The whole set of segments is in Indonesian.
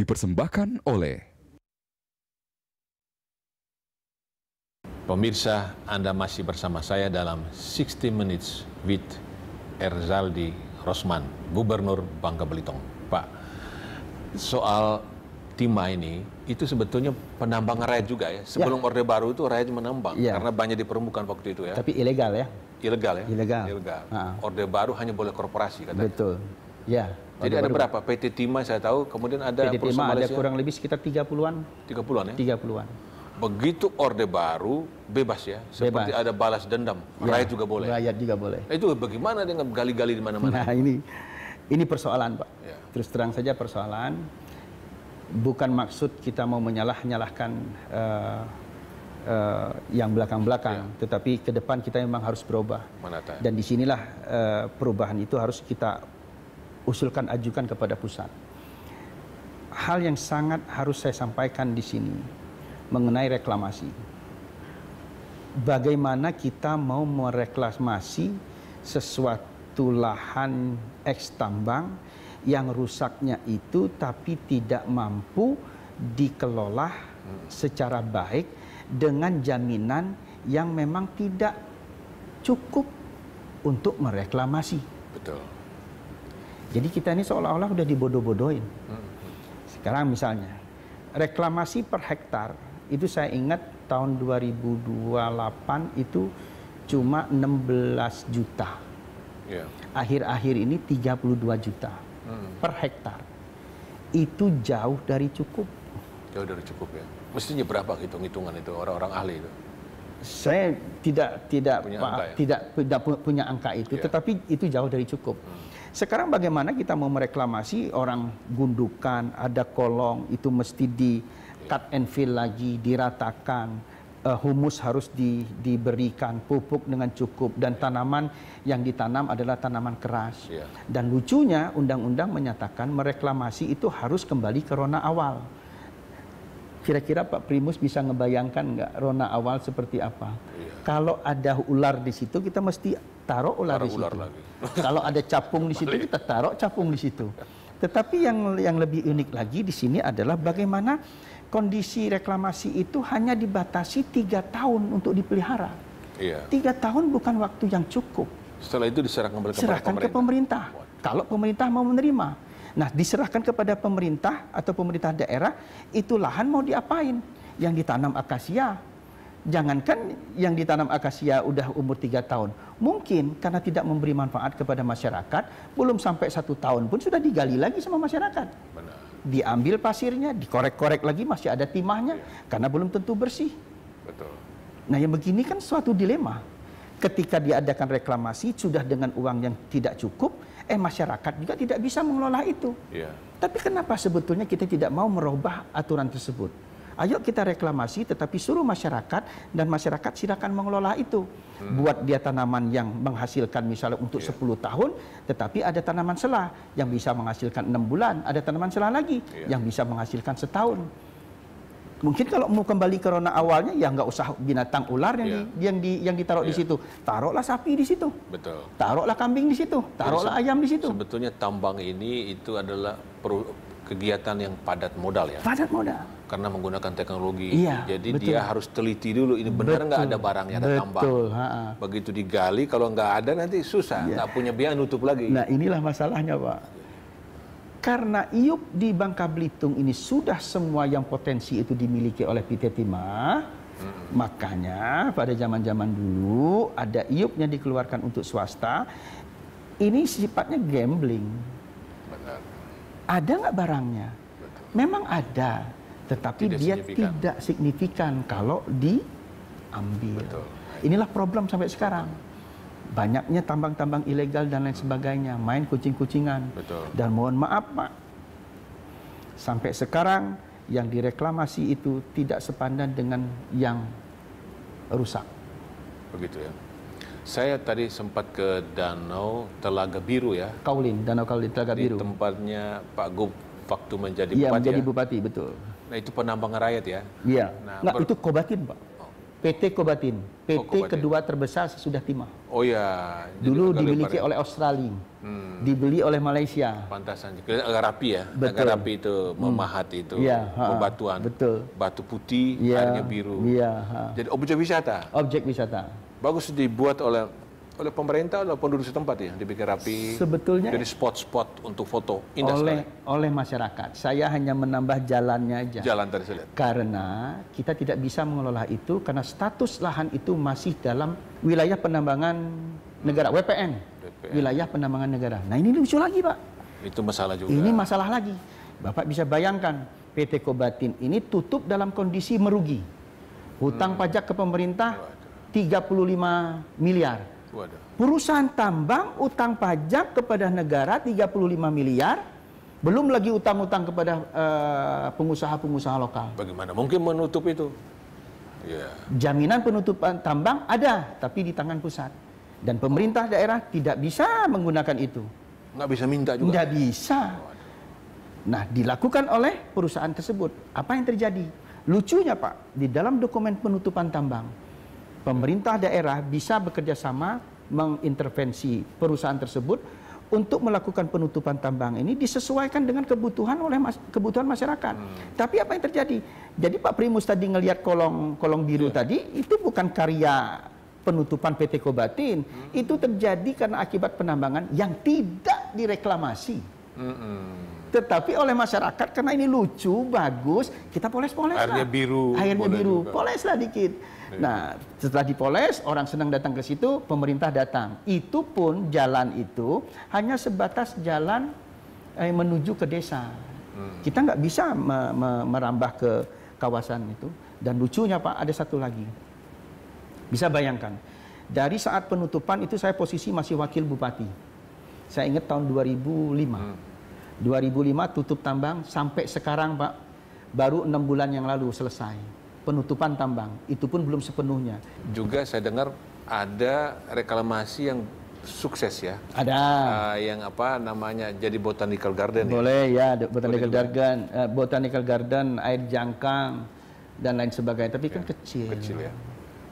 dipersembahkan oleh Pemirsa, Anda masih bersama saya dalam 60 Minutes with Erzaldi Rosman, Gubernur Bangka Belitung. Pak, soal timah ini, itu sebetulnya penambangan rakyat juga ya. Sebelum Orde Baru itu rakyat menambang, Ya. karena banyak di permukaan waktu itu ya. Tapi ilegal ya. Ilegal ya? Ilegal. Ilegal. Orde Baru hanya boleh korporasi katanya. Betul. Ya. Jadi ada berapa? PT Timah saya tahu, kemudian ada PT Timah ada Malaysia, kurang lebih sekitar 30-an, 30-an ya. 30-an. Begitu Orde Baru, bebas ya. Seperti Bebas. ada balas dendam, rakyat juga boleh. Rakyat juga boleh. Nah, Itu bagaimana dengan gali-gali di mana-mana? Nah, ini ini persoalan, Pak. Ya. Terus terang saja persoalan. Bukan maksud kita mau menyalah-nyalahkan eh, eh, yang belakang-belakang, tetapi ke depan kita memang harus berubah. Mana tahu. Dan di sinilah eh, perubahan itu harus kita usulkan ajukan kepada pusat. Hal yang sangat harus saya sampaikan di sini mengenai reklamasi. Bagaimana kita mau mereklamasi sesuatu lahan eks tambang yang rusaknya itu tapi tidak mampu dikelola secara baik dengan jaminan yang memang tidak cukup untuk mereklamasi. Betul. Jadi kita ini seolah-olah udah dibodoh-bodohin. Sekarang misalnya, reklamasi per hektar, itu saya ingat tahun 2028 itu cuma 16 juta. Ya. Akhir-akhir ini 32 juta per hektar. Itu jauh dari cukup. Jauh dari cukup ya. Mestinya berapa hitung-hitungan itu orang-orang ahli itu? Saya tidak tidak Punya angka ya? tidak tidak pu- punya angka itu, Iya. tetapi itu jauh dari cukup. Sekarang bagaimana kita mau mereklamasi orang gundukan, ada kolong, itu mesti di cut and fill lagi, diratakan, eh, humus harus di- diberikan, pupuk dengan cukup dan tanaman yang ditanam adalah tanaman keras. Iya. Dan lucunya undang-undang menyatakan mereklamasi itu harus kembali ke rona awal. Kira-kira Pak Primus bisa ngebayangkan nggak rona awal seperti apa? Iya. Kalau ada ular di situ kita mesti taruh ular Taruh di situ. ular lagi. Kalau ada capung di situ kita taruh capung di situ. Tetapi yang yang lebih unik lagi di sini adalah bagaimana kondisi reklamasi itu hanya dibatasi tiga tahun untuk dipelihara. Iya. Tiga tahun bukan waktu yang cukup Setelah itu diserahkan kembali kepada serahkan ke pemerintah. Kalau pemerintah mau menerima. Nah, diserahkan kepada pemerintah atau pemerintah daerah, itu lahan mau diapain? Yang ditanam akasia. Jangankan yang ditanam akasia udah umur tiga tahun. Mungkin karena tidak memberi manfaat kepada masyarakat, belum sampai satu tahun pun sudah digali lagi sama masyarakat. Benar. Diambil pasirnya, dikorek-korek lagi, masih ada timahnya, karena belum tentu bersih. Betul. Nah yang begini kan suatu dilema. Ketika diadakan reklamasi sudah dengan uang yang tidak cukup, eh masyarakat juga tidak bisa mengelola itu. Iya. Tapi kenapa sebetulnya kita tidak mau merubah aturan tersebut? Ayo kita reklamasi tetapi suruh masyarakat dan masyarakat silakan mengelola itu. Buat dia tanaman yang menghasilkan misalnya untuk 10 tahun tetapi ada tanaman selah yang bisa menghasilkan enam bulan, ada tanaman selah lagi Iya. yang bisa menghasilkan setahun. Mungkin kalau mau kembali ke rona awalnya ya nggak usah binatang ular yang Iya. di, yang di yang ditaruh di Iya. situ. Taruhlah sapi di situ. Betul. Taruhlah kambing di situ. Taruhlah ayam di situ. Sebetulnya tambang ini itu adalah peru- kegiatan yang padat modal ya. Padat modal. Karena menggunakan teknologi. Iya, Jadi betul. dia harus teliti dulu ini benar nggak ada barangnya ada tambang. Betul, ha-ha. Begitu digali kalau nggak ada nanti susah, Iya. nggak punya biaya nutup lagi. Nah inilah masalahnya Pak. Karena IUP di Bangka Belitung ini sudah semua yang potensi itu dimiliki oleh PT Timah, makanya pada zaman-zaman dulu ada IUP yang dikeluarkan untuk swasta. Ini sifatnya gambling. Benar. Ada nggak barangnya? Memang ada, tetapi Tidak dia signifikan. tidak signifikan kalau diambil. Betul. Inilah problem sampai sekarang. Banyaknya tambang-tambang ilegal dan lain sebagainya, main kucing-kucingan. Betul. Dan mohon maaf, Pak, sampai sekarang yang direklamasi itu tidak sepadan dengan yang rusak. Begitu ya. Saya tadi sempat ke Danau Telaga Biru ya. Kaulin, Danau Kaulin Telaga Di Biru. tempatnya Pak Gub waktu menjadi Iya, bupati menjadi ya. bupati, betul. Nah itu penambangan rakyat ya. Iya. Nah, Nggak, ber- itu Kobatin, Pak. PT Kobatin, PT Oh, Kobatin. kedua terbesar sesudah timah. Oh ya. jadi Dulu dimiliki ya. oleh Australia, Hmm. dibeli oleh Malaysia. Pantasan. Agak rapi ya. Betul. Agak rapi itu memahat itu ha, bebatuan. betul. Batu putih, Iya, airnya biru. Ha. Jadi objek wisata. Objek wisata. Bagus dibuat oleh oleh pemerintah atau penduduk setempat ya, dibikin rapi. Sebetulnya Jadi spot-spot untuk foto indah oleh sekali. oleh masyarakat. Saya hanya menambah jalannya aja. Jalan tadi saya lihat. Karena kita tidak bisa mengelola itu karena status lahan itu masih dalam wilayah penambangan negara WPN. WPN. Wilayah penambangan negara. Nah, ini lucu lagi, Pak. Itu masalah juga. Ini masalah lagi. Bapak bisa bayangkan PT Kobatin ini tutup dalam kondisi merugi. Hutang Hmm. pajak ke pemerintah 35 miliar. Waduh. Perusahaan tambang utang pajak kepada negara 35 miliar, belum lagi utang-utang kepada eh, pengusaha-pengusaha lokal. Bagaimana mungkin menutup itu? Ya. Jaminan penutupan tambang ada, tapi di tangan pusat. Dan pemerintah daerah tidak bisa menggunakan itu. Nggak bisa minta juga. Tidak bisa. Nah, dilakukan oleh perusahaan tersebut. Apa yang terjadi? Lucunya Pak, di dalam dokumen penutupan tambang, pemerintah daerah bisa bekerja sama mengintervensi perusahaan tersebut untuk melakukan penutupan tambang ini disesuaikan dengan kebutuhan oleh mas- kebutuhan masyarakat. Tapi apa yang terjadi? Jadi Pak Primus tadi ngelihat kolong kolong biru tadi itu bukan karya penutupan PT Kobatin, itu terjadi karena akibat penambangan yang tidak direklamasi. Mm-mm. Tetapi oleh masyarakat karena ini lucu, bagus, kita poles-poles Airnya lah. biru, Airnya biru, juga. poleslah dikit. Nah, setelah dipoles, orang senang datang ke situ, pemerintah datang. Itu pun jalan itu hanya sebatas jalan eh, menuju ke desa. Hmm. Kita nggak bisa me- me- merambah ke kawasan itu. Dan lucunya Pak, ada satu lagi. Bisa bayangkan, dari saat penutupan itu saya posisi masih wakil bupati. Saya ingat tahun 2005. 2005 tutup tambang sampai sekarang Pak baru enam bulan yang lalu selesai penutupan tambang. Itu pun belum sepenuhnya. Juga saya dengar ada reklamasi yang sukses ya. Ada. Ah, yang apa namanya jadi botanical garden ya. Boleh ya, ada botanical garden, eh, botanical garden, air jangkang dan lain sebagainya. Tapi kan kecil. Ya, Kecil ya.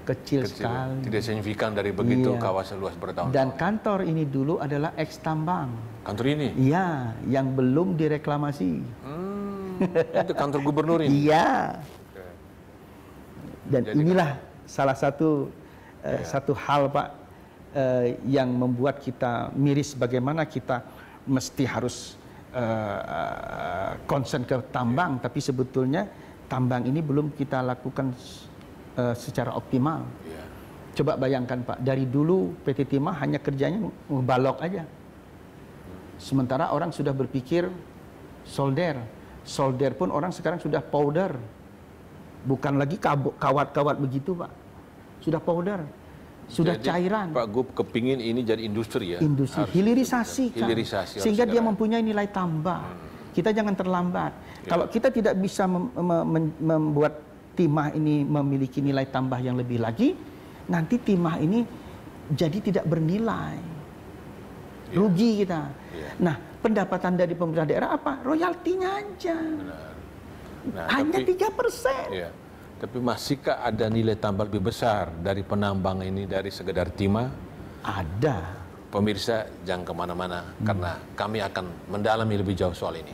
Kecil, Kecil. sekali. Tidak signifikan dari begitu Iya. kawasan luas bertahun. Dan kantor ini dulu adalah ex tambang. Kantor ini. Iya, yang belum direklamasi. Hmm, itu kantor gubernur ini. Iya. Dan Jadi- inilah salah satu eh, satu hal Pak eh, yang membuat kita miris bagaimana kita mesti harus eh, eh, concern ke tambang, tapi sebetulnya tambang ini belum kita lakukan eh, secara optimal. Iya. Coba bayangkan Pak, dari dulu PT Timah hanya kerjanya ngebalok aja. Sementara orang sudah berpikir solder. Solder pun orang sekarang sudah powder. Bukan lagi kawat-kawat begitu Pak. Sudah powder. Sudah Jadi, cairan. Pak Gub kepingin ini jadi industri ya. Industri Harus- hilirisasi kan. Hilirisasi Sehingga dia mempunyai nilai tambah. Kita jangan terlambat. Ya. Kalau kita tidak bisa mem- mem- membuat timah ini memiliki nilai tambah yang lebih lagi, nanti timah ini jadi tidak bernilai. Rugi kita. Ya. Nah, pendapatan dari pemerintah daerah apa? Royaltinya aja. Benar. Nah, Hanya 3 persen. Iya. Tapi masihkah ada nilai tambah lebih besar dari penambang ini dari sekedar timah? Ada. Pemirsa jangan ke mana-mana karena kami akan mendalami lebih jauh soal ini.